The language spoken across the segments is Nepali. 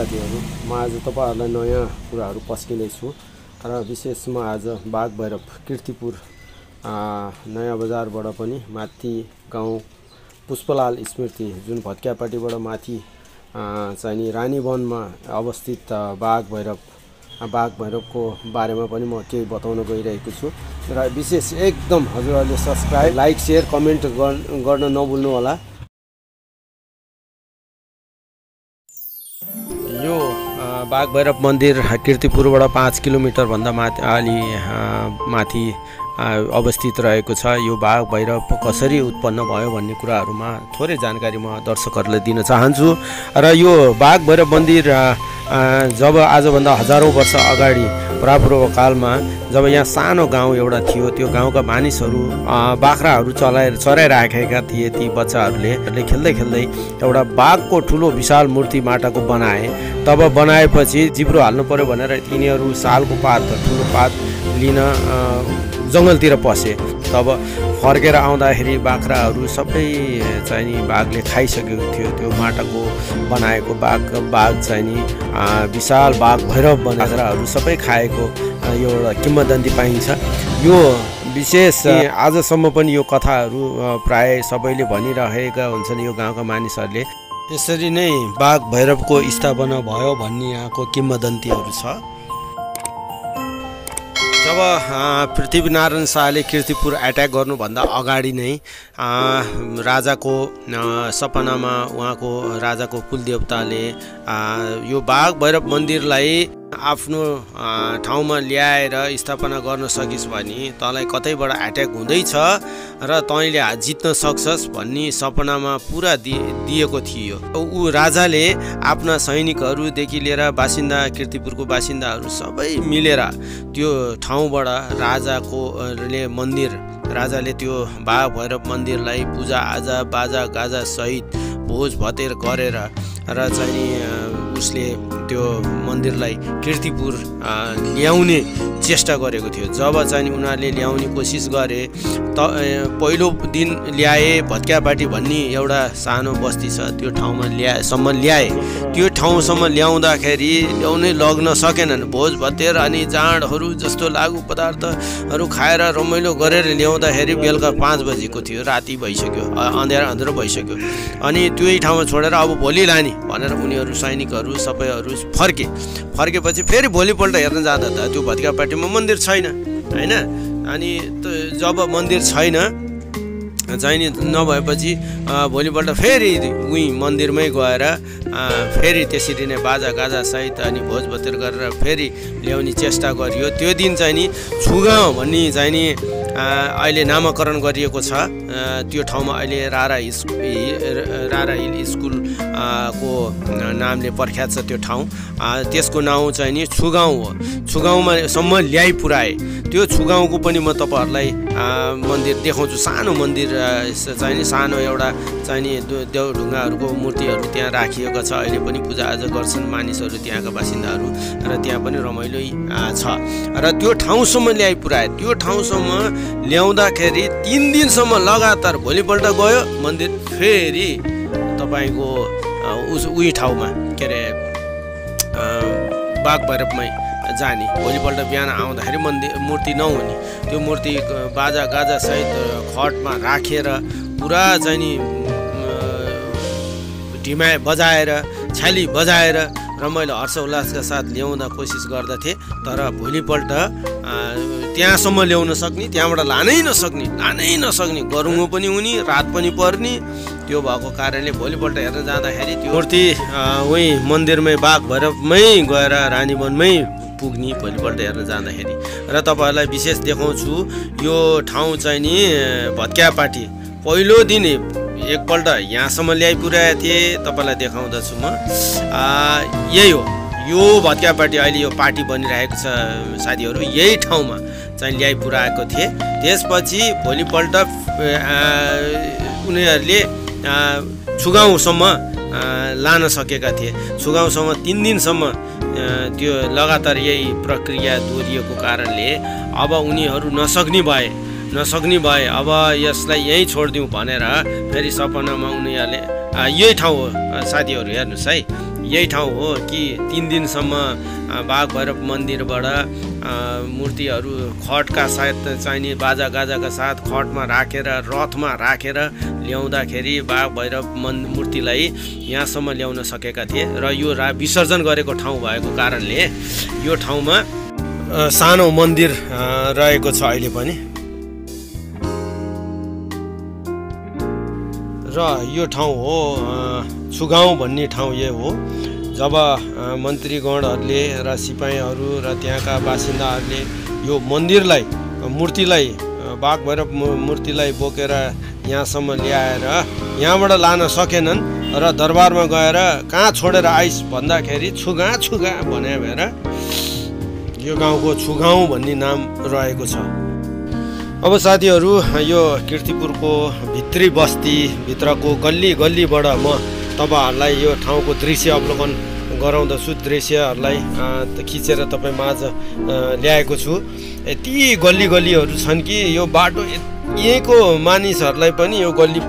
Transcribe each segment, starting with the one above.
साथीहरू म आज तपाईँहरूलाई नयाँ कुराहरू पस्किँदैछु। र विशेष म आज बाघ भैरव किर्तिपुर नयाँ बजारबाट पनि माथि गाउँ पुष्पलाल स्मृति जुन भत्कियापाटीबाट माथि चाहिँ नि रानीवनमा अवस्थित आ, बाघ भैरव बाघ भैरवको बारेमा पनि म केही बताउन गइरहेको छु। र विशेष एकदम हजुरहरूले सब्सक्राइब लाइक सेयर कमेन्ट गर्न नभुल्नु होला बाघ भैरव मन्दिर किर्तिपुरबाट पाँच किलोमिटरभन्दा माथि अलि माथि अवस्थित रहेको छ। यो बाघ भैरव कसरी उत्पन्न भयो भन्ने कुराहरूमा थोरै जानकारी म दर्शकहरूलाई दिन चाहन्छु। र यो बाघ भैरव मन्दिर जब आजभन्दा हजारौँ वर्ष अगाडि परापूर्व कालमा जब यहाँ सानो गाउँ एउटा थियो त्यो गाउँका मानिसहरू बाख्राहरू चलाएर चराइराखेका थिए ती बच्चाहरूले। खेल्दै खेल्दै एउटा बाघको ठुलो विशाल मूर्ति माटाको बनाए। तब बनाएपछि जिब्रो हाल्नु पर्यो भनेर तिनीहरू सालको पात ठुलो पात लिन जङ्गलतिर पसे। तब फर्केर आउँदाखेरि बाख्राहरू सबै चाहिँ नि बाघले खाइसकेको थियो। त्यो माटाको बनाएको बाघ बाघ चाहिँ नि विशाल बाघ भैरव बाख्राहरू सबै खाएको यो एउटा किम्बदन्ती पाइन्छ। यो विशेष आजसम्म पनि यो कथाहरू प्राय सबैले भनिरहेका हुन्छन् यो गाउँका मानिसहरूले। यसरी नै बाघ भैरवको स्थापना भयो भन्ने यहाँको किम्बदन्तीहरू छ। जब पृथ्वीनारायण शाहले किर्तिपुर एट्याक गर्नुभन्दा अगाडि नै राजाको सपनामा उहाँको राजाको कुलदेवताले यो बाघ भैरव मन्दिरलाई आफ्नो ठाउँमा ल्याएर स्थापना गर्न सकिस् भने तँलाई कतैबाट एट्याक हुँदैछ र तैँले जित्न सक्छस् भन्ने सपनामा पुरा दि दिएको थियो। ऊ राजाले आफ्ना सैनिकहरूदेखि लिएर बासिन्दा किर्तिपुरको बासिन्दाहरू सबै मिलेर त्यो ठाउँबाट राजाको ले मन्दिर राजाले त्यो बाघ भैरव मन्दिरलाई पूजाआजा बाजा गाजा सहित भोज भतेर गरेर र चाहिँ उसले त्यो मन्दिरलाई किर्तिपुर ल्याउने चेष्टा गरेको थियो। जब चाहिँ उनीहरूले ल्याउने कोसिस गरे त पहिलो दिन ल्याए भत्क्यापाटी भन्ने एउटा सानो बस्ती छ त्यो ठाउँमा ल्याएसम्म ल्याए। त्यो ठाउँसम्म ल्याउँदाखेरि ल्याउनै लग्न सकेनन्। भोज भतेर अनि जाँडहरू जस्तो लागु पदार्थहरू खाएर रमाइलो गरेर ल्याउँदाखेरि बेलुका पाँच बजीको थियो राति भइसक्यो अँध्यारो अँध्यारो भइसक्यो। अनि त्यही ठाउँमा छोडेर अब भोलि लाने भनेर उनीहरू सैनिकहरू सबैहरू फर्के। फर्केपछि फेरि भोलिपल्ट हेर्न जाँदा त त्यो भत्कापाटीमा मन्दिर छैन होइन? अनि जब मन्दिर छैन चाहिँ नि नभएपछि भोलिपल्ट फेरि उहीँ मन्दिरमै गएर फेरि त्यसरी नै बाजा गाजा सहित अनि भोज भतेर गरेर फेरि ल्याउने चेष्टा गरियो। त्यो दिन चाहिँ नि छुगाउँ भन्ने चाहिँ नि अहिले नामाकरण गरिएको छ। त्यो ठाउँमा अहिले रारा स्कु हि- रारा हिल स्कुल अ, को नामले प्रख्यात छ त्यो ठाउँ। त्यसको नाउँ चाहिँ नि छुगाउँ हो। छुगाउँमा सम्म ल्याइ पुऱ्याए। त्यो छुगाउँको पनि म तपाईँहरूलाई मन्दिर देखाउँछु। सानो मन्दिर चाहिँ नि सानो एउटा चाहिँ नि दु- देउ ढुङ्गाहरूको मूर्तिहरू त्यहाँ राखिएको छ। अहिले पनि पूजाआजा गर्छन् मानिसहरू त्यहाँका बासिन्दाहरू र त्यहाँ पनि रमाइलो छ। र त्यो ठाउँसम्म ल्याइ पुऱ्याए। त्यो ठाउँसम्म ल्याउँदाखेरि तिन दिनसम्म लगातार भोलिपल्ट गयो मन्दिर फेरि तपाईँको उस उही ठाउँमा के अरे बाघ भैरवमै जाने। भोलिपल्ट बिहान आउँदाखेरि मन्दिर मूर्ति नहुने। त्यो मूर्ति बाजा गाजा सहित खटमा राखेर पुरा चाहिँ नि ढिमा बजाएर छ्याली बजाएर रमाइलो हर्षोल्लासका साथ ल्याउँदा कोसिस गर्दथे। तर भोलिपल्ट त्यहाँसम्म ल्याउन सक्ने त्यहाँबाट लानै नसक्ने लानै नसक्ने गरुङ्गो पनि हुने रात पनि पर्ने त्यो भएको कारणले भोलिपल्ट हेर्न जाँदाखेरि त्यो मूर्ति उहीँ मन्दिरमै बाघ भैरवमै गएर रानीवनमै पुग्ने भोलिपल्ट हेर्न जाँदाखेरि। र तपाईँहरूलाई विशेष देखाउँछु यो ठाउँ चाहिँ नि भत्क्यापाटी पहिलो दिन एकपल्ट यहाँसम्म ल्याइ पुर्याएको थिएँ तपाईँलाई देखाउँदछु म। यही हो। यो भत्क्यापाटी अहिले यो पार्टी बनिरहेको छ साथीहरू यही ठाउँमा। चाहिँ ल्याइ पुऱ्याएको थिएँ। त्यसपछि भोलिपल्ट उनीहरूले छुगाउँसम्म लान सकेका थिए। छुगाउँसम्म तिन दिनसम्म त्यो लगातार यही प्रक्रिया दोहोरिएको कारणले अब उनीहरू नसक्ने भए नसक्ने भए अब यसलाई यहीँ छोडिदिउँ भनेर फेरि सपनामा उनीहरूले यही ठाउँ हो। साथीहरू हेर्नुहोस् है। यही ठाउँ हो कि तिन दिनसम्म बाघ भैरव मन्दिरबाट मूर्तिहरू खटका साथ चाहिने बाजा गाजाका साथ खटमा राखेर रथमा राखेर ल्याउँदाखेरि बाघ भैरव मन मूर्तिलाई यहाँसम्म ल्याउन सकेका थिए र यो रा विसर्जन गरेको ठाउँ भएको कारणले यो ठाउँमा सानो मन्दिर रहेको छ अहिले पनि। र यो ठाउँ हो छुगाउँ भन्ने ठाउँ यो हो। जब मन्त्रीगणहरूले र सिपाहीहरू र त्यहाँका बासिन्दाहरूले यो मन्दिरलाई मूर्तिलाई बाघ मू- मूर्तिलाई बोकेर यहाँसम्म ल्याएर यहाँबाट लान सकेनन् र दरबारमा गएर कहाँ छोडेर आइस भन्दाखेरि छुगा छुगा भने भएर यो गाउँको छुगाउँ भन्ने नाम रहेको छ। अब साथीहरू यो किर्तिपुरको भित्री बस्तीभित्रको गल्ली गल्लीबाट म तपाईँहरूलाई यो ठाउँको दृश्य अवलोकन गराउँदछु दृश्यहरूलाई खिचेर तपाईँ माझ ल्याएको छु। यति गल्ली गल्लीहरू छन् कि यो बाटो यहीँको मानिसहरूलाई पनि यो गल्ली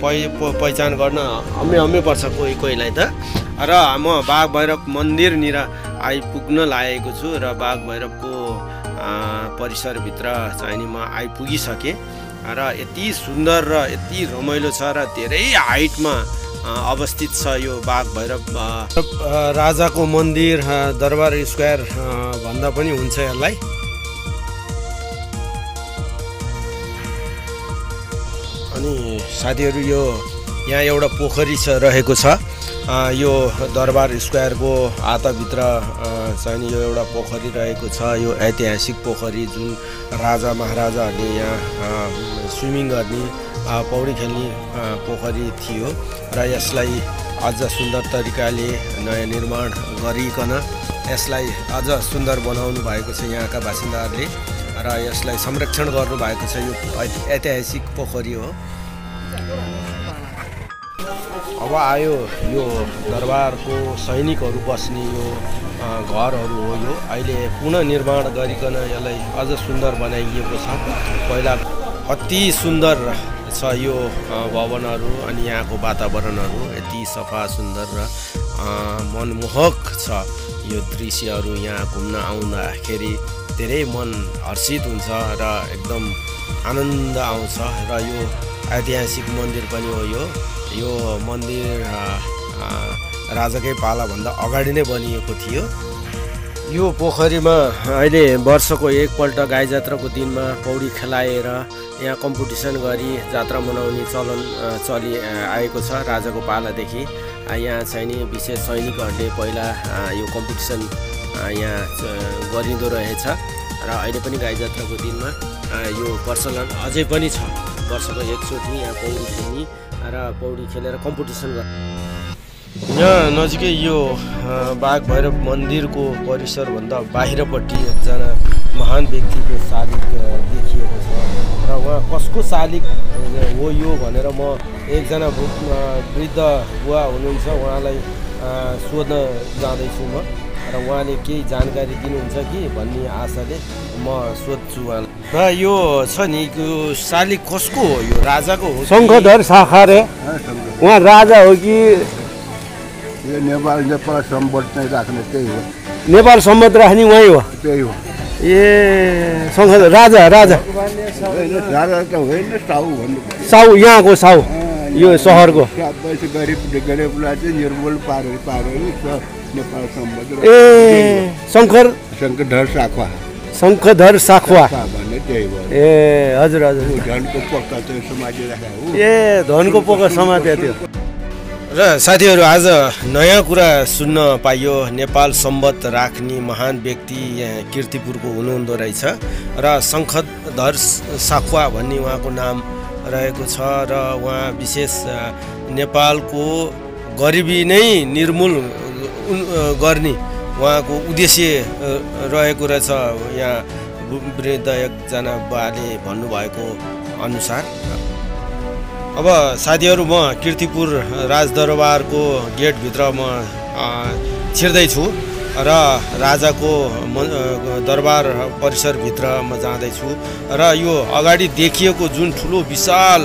पहि- पहिचान गर्न हम्मे हम्मे पर्छ कोही कोहीलाई त। र म बाघ भैरव मन्दिरनिर आइपुग्न लागेको छु र बाघ भैरवको परिसरभित्र चाहिँ नि म आइपुगिसकेँ। र यति सुन्दर र यति रमाइलो छ र धेरै हाइटमा अवस्थित छ यो बाघ भैरव राजाको मन्दिर दरबार स्क्वायर भन्दा पनि हुन्छ यसलाई। अनि साथीहरू यो यहाँ एउटा पोखरी छ रहेको छ। यो दरबार स्क्वायरको आताभित्र अ, चाहिँ यो एउटा पोखरी रहेको छ। यो ऐतिहासिक पोखरी जुन राजा महाराजाहरूले यहाँ स्विमिङ गर्ने पौडी खेल्ने पोखरी थियो र यसलाई अझ सुन्दर तरिकाले नयाँ निर्माण गरिकन यसलाई अझ सुन्दर बनाउनु भएको छ यहाँका बासिन्दाहरूले र यसलाई संरक्षण गर्नुभएको छ यो ऐति- ऐतिहासिक पोखरी हो। अब आयो यो दरबारको सैनिकहरू बस्ने यो घरहरू हो यो। अहिले पुनः निर्माण गरिकन यसलाई अझ सुन्दर बनाइएको छ। पहिला अति सुन्दर छ यो भवनहरू अनि यहाँको वातावरणहरू यति सफा सुन्दर र मनमोहक छ। यो दृश्यहरू यहाँ घुम्न आउँदाखेरि धेरै मन हर्षित हुन्छ र एकदम आनन्द आउँछ र यो ऐतिहासिक मन्दिर पनि हो यो। यो मन्दिर राजाकै पालाभन्दा अगाडि नै बनिएको थियो। यो पोखरीमा अहिले वर्षको एकपल्ट गाई जात्राको दिनमा पौडी खेलाएर यहाँ कम्पिटिसन गरी जात्रा मनाउने चलन चलि आएको छ राजाको पालादेखि। यहाँ चाहिँ नि विशेष सैनिकहरूले पहिला यो कम्पिटिसन यहाँ गरिँदो रहेछ। र अहिले पनि गाई जात्राको दिनमा यो प्रचलन अझै पनि छ। वर्षको एकचोटि यहाँ पौडी खेल्ने र पौडी खेलेर कम्पिटिसन गर यहाँ नजिकै यो बाघ भैरव मन्दिरको परिसरभन्दा बाहिरपट्टि एकजना महान व्यक्तिको शालिग अ, देखिएको छ। र उहाँ कसको शालिग अ, हो यो भनेर म एकजना वृद्ध बुवा हुनुहुन्छ उहाँलाई सोध्न जाँदैछु म। र उहाँले केही जानकारी दिनुहुन्छ कि भन्ने आशाले म सोध्छु उहाँलाई। र यो छ नि यो शालिग कसको हो? यो राजाको हो कि- शङ्खधर शाखा रे उहाँ राजा हो कि यो नेपाल नेपाल सम्बन्ध नै राख्ने त्यही हो। नेपाल सम्मत राख्ने उहाँ हो। त्यही हो। ए शङ्खधर राजा राजा। राजा त होइन साहु भन्नु साउ यहाँको साउ यो सहरको। गरिब गरिबलाई चाहिँ निर्मूल पारेर स- नेपाल सम्बन्ध ए शङ्कर? शङ्करधर साखवा। शङ्खधर साखुवा। ए हजुर हजुर। चाहिँ समाजिरहेको हो ए धनको पोका समात्या थियो र साथीहरू आज नयाँ कुरा सुन्न पाइयो नेपाल सम्बत राख्ने महान व्यक्ति यहाँ किर्तिपुरको हुनुहुँदो रहेछ र शङ्खधर साखुवा भन्ने उहाँको नाम रहेको छ र उहाँ विशेष नेपालको गरिबी नै निर्मूल गर्ने उहाँको उद्देश्य रहेको रहेछ। यहाँ वृद्ध एकजना बाले भन्नुभएको अनुसार। अब साथीहरू म किर्तिपुर राजदरबारको गेटभित्र म छिर्दैछु र राजाको अ, दरबार परिसरभित्र म जाँदैछु र यो अगाडि देखिएको जुन ठुलो विशाल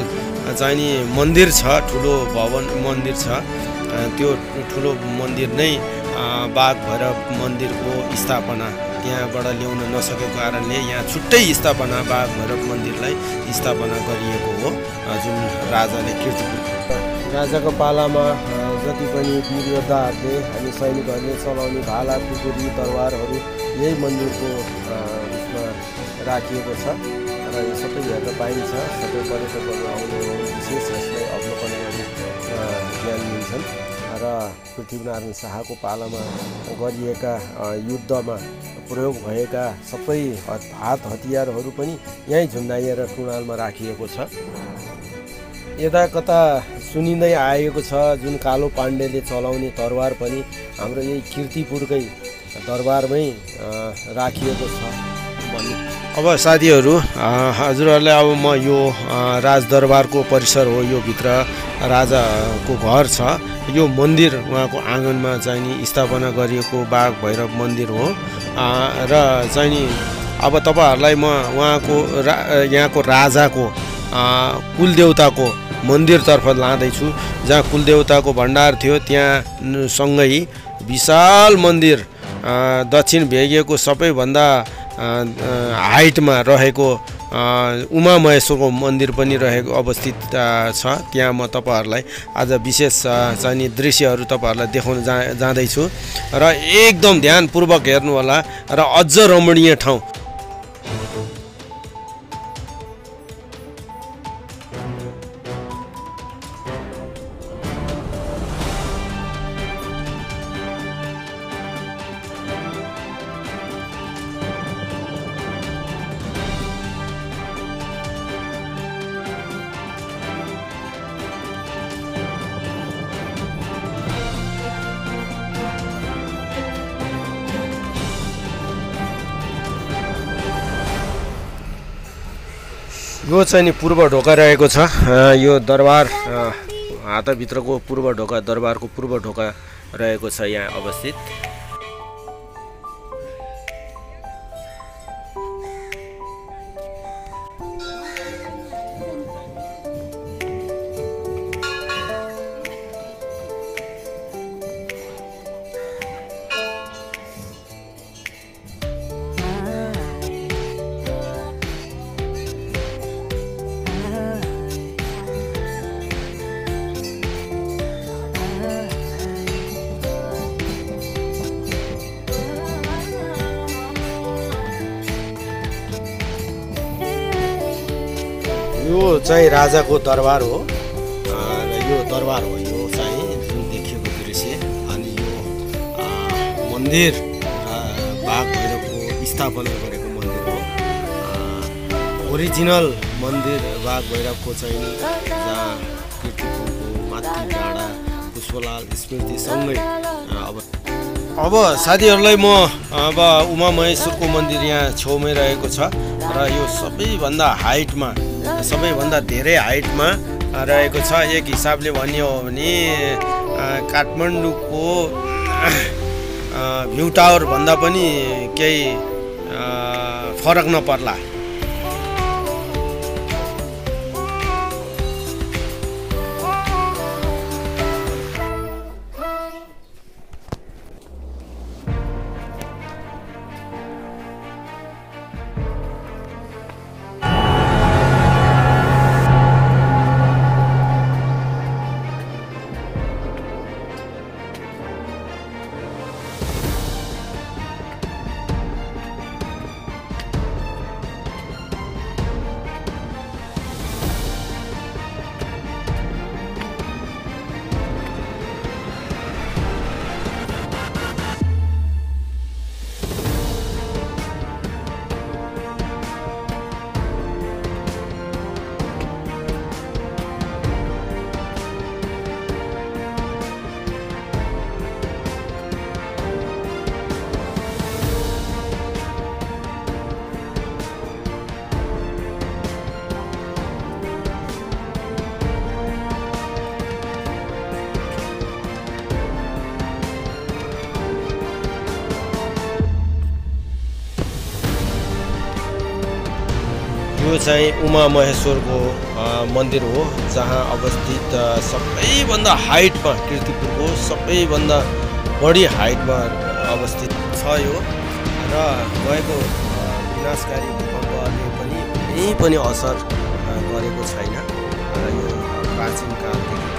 चाहिँ नि मन्दिर छ ठुलो भवन मन्दिर छ त्यो ठुलो मन्दिर नै बाघ भैरव मन्दिरको स्थापना त्यहाँबाट ल्याउन नसकेको कारणले यहाँ छुट्टै स्थापना बाघ भैरव मन्दिरलाई स्थापना गरिएको हो जुन राजाले किर्तिपुर राजाको पालामा जति पनि वीर योद्धाहरूले अनि सैनिकहरूले चलाउने भाला टुकुरी तरवारहरू यही मन्दिरको उसमा राखिएको छ र यो सबै हेर्न पाइन्छ। सबै पर्यटकहरू आउने विशेष यसलाई अवलोकन गरी अ, ज्ञान लिन्छन् र पृथ्वीनारायण शाहको पालामा गरिएका युद्धमा प्रयोग भएका सबै हत- हात हतियारहरू पनि यहीँ झुन्डाइएर टुँडालमा राखिएको छ। यता कता सुनिँदै आएको छ जुन कालो पाण्डेले चलाउने तरवार पनि हाम्रो यही किर्तिपुरकै दरबारमै राखिएको छ भन्ने। अब साथीहरू हजुरहरूलाई अब म यो राजदरबारको परिसर हो यो भित्र राजाको घर छ। यो मन्दिर उहाँको आँगनमा चाहिँ नि स्थापना गरिएको बाघ भैरव मन्दिर हो। र चाहिँ नि अब तपाईँहरूलाई म उहाँको रा यहाँको राजाको कुलदेवताको मन्दिरतर्फ लाँदैछु। जहाँ कुलदेवताको भण्डार थियो त्यहाँ सँगै विशाल मन्दिर दक्षिण भेगिएको सबैभन्दा हाइटमा रहेको उमा महेश्वरको मन्दिर पनि रहेको अवस्थित छ। त्यहाँ म तपाईँहरूलाई आज विशेष चाहिँ दृश्यहरू तपाईँहरूलाई देखाउन जा जाँदैछु। र एकदम ध्यानपूर्वक हेर्नुहोला र अझ रमणीय ठाउँ। यो चाहिँ नि पूर्व ढोका रहेको छ। यो दरबार हातभित्रको पूर्व ढोका दरबारको पूर्व ढोका रहेको छ यहाँ अवस्थित। यो चाहिँ राजाको दरबार हो। र यो दरबार हो यो चाहिँ जुन देखिएको दृश्य। अनि यो मन्दिर बाघ भैरवको स्थापना गरेको मन्दिर हो। ओरिजिनल मन्दिर बाघ भैरवको चाहिँ जहाँ किर्तिपुरको मातृ डाँडा पुष्पलाल स्मृतिसँगै अब अब साथीहरूलाई म अब उमा महेश्वरको मन्दिर यहाँ छेउमै रहेको छ। र यो सबैभन्दा हाइटमा सबैभन्दा धेरै हाइटमा रहेको छ। एक हिसाबले भन्ने हो भने काठमाडौँको भ्यू टावर भन्दा पनि केही फरक नपर्ला। यो चाहिँ उमा महेश्वरको मन्दिर हो जहाँ अवस्थित सबैभन्दा हाइटमा किर्तिपुरको सबैभन्दा बढी हाइटमा अवस्थित छ यो। र गएको विनाशकारी भूकम्पले पनि कुनै पनि असर गरेको छैन। यो प्राचीन कालदेखि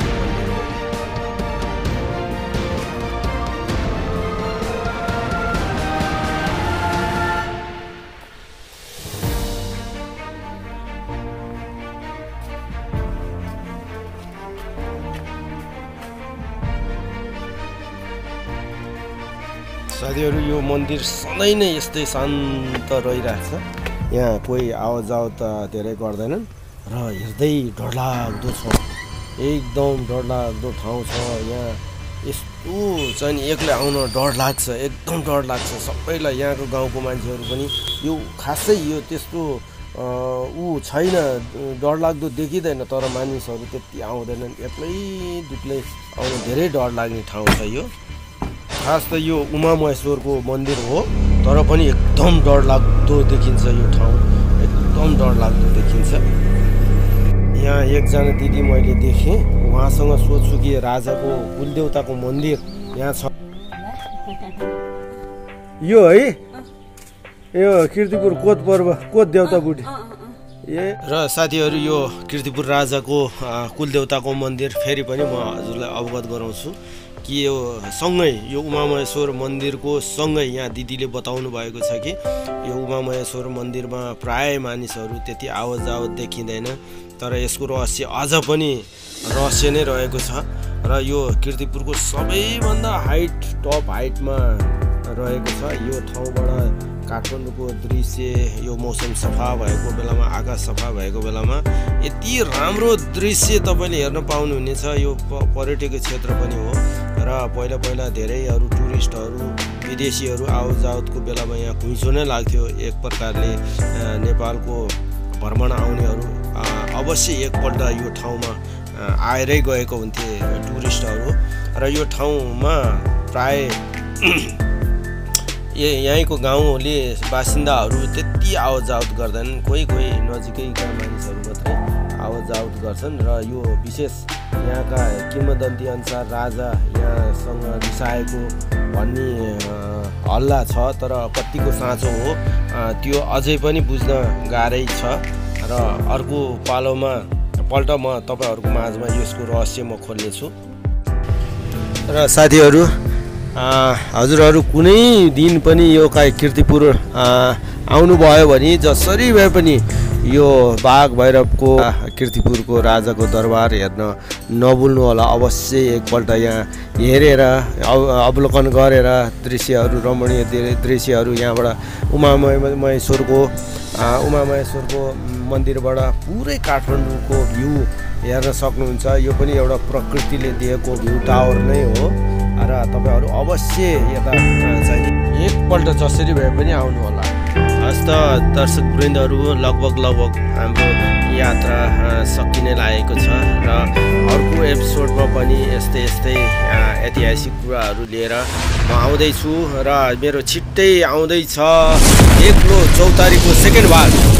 साथीहरू यो मन्दिर सधैँ नै यस्तै शान्त रहिरहेको छ। यहाँ कोही आवत त धेरै गर्दैनन् र हेर्दै डरलाग्दो छ। एकदम डरलाग्दो ठाउँ छ। यहाँ यस्तो चाहिँ नि एक्लै आउन डर लाग्छ एकदम डर लाग्छ। सबैलाई यहाँको गाउँको मान्छेहरू पनि यो खासै यो त्यस्तो ऊ छैन डरलाग्दो देखिँदैन तर मानिसहरू त्यति आउँदैनन्। एक्लै दुक्लै आउनु धेरै डर लाग्ने ठाउँ छ यो। खास त यो उमा महेश्वरको मन्दिर हो तर पनि एकदम डरलाग्दो देखिन्छ यो ठाउँ। एकदम डरलाग्दो देखिन्छ। यहाँ एकजना दिदी मैले देखेँ उहाँसँग सोध्छु कि राजाको कुलदेवताको मन्दिर यहाँ छ। यो है? यो किर्तिपुर कोत पर्व कोत देवता बुढी? ए? र साथीहरू यो किर्तिपुर राजाको कुलदेवताको मन्दिर फेरि पनि म हजुरलाई अवगत गराउँछु। कि यो सँगै यो उमामहेश्वर मन्दिरको सँगै यहाँ दिदीले बताउनु भएको छ कि यो उमामहेश्वर मन्दिरमा प्राय मानिसहरू त्यति आवत देखिँदैन। तर यसको रहस्य अझ पनि रहस्य नै रहेको छ र यो किर्तिपुरको सबैभन्दा हाइट टप हाइटमा रहेको छ। यो ठाउँबाट काठमाडौँको दृश्य यो मौसम सफा भएको बेलामा आकाश सफा भएको बेलामा यति राम्रो दृश्य तपाईँले हेर्न पाउनुहुनेछ। यो पर्यटकीय क्षेत्र पनि हो। पहिला पहिला धेरैहरू टुरिस्टहरू विदेशीहरू आवत जावतको बेलामा यहाँ घुइँचो नै लाग्थ्यो एक प्रकारले नेपालको भ्रमण आउनेहरू। अवश्य एकपल्ट यो ठाउँमा आएरै गएको हुन्थे टुरिस्टहरू। र यो ठाउँमा प्राय यहीँको गाउँले बासिन्दाहरू त्यति आवत जावत गर्दैनन्। कोही कोही नजिकैका मानिसहरू मात्रै आवत जावत गर्छन्। र यो विशेष यहाँका किंवदन्ती अनुसार राजा यहाँसँग रिसाएको भन्ने हल्ला छ तर कतिको साँचो हो त्यो अझै पनि बुझ्न गाह्रै छ। र अर्को पालोमा पल्ट म तपाईँहरूको माझमा यसको रहस्य म खोल्नेछु। र साथीहरू हजुरहरू कुनै दिन पनि यो का किर्तिपुर आउनुभयो भने जसरी भए पनि यो बाघ भैरवको किर्तिपुरको राजाको दरबार हेर्न नभुल्नु होला। अवश्य एकपल्ट यहाँ हेरेर अव- अवलोकन गरेर दृश्यहरू रमणीय दृश्यहरू यहाँबाट उमा महे- महेश्वरको अ, उमा महेश्वरको मन्दिरबाट पुरै काठमाडौँको भ्यू हेर्न सक्नुहुन्छ। यो पनि एउटा प्रकृतिले दिएको भ्यू टावर नै हो। र तपाईँहरू अवश्य यता चाहिँ एकपल्ट जसरी भए पनि आउनु होला हस् त दर्शक वृन्दहरू लगभग लगभग हाम्रो यात्रा सकिने लागेको छ र अर्को एपिसोडमा पनि यस्तै यस्तै ऐतिहासिक कुराहरू लिएर म आउँदैछु र मेरो छिट्टै आउँदैछ एक्लो चौतारीको सेकेन्ड भाग।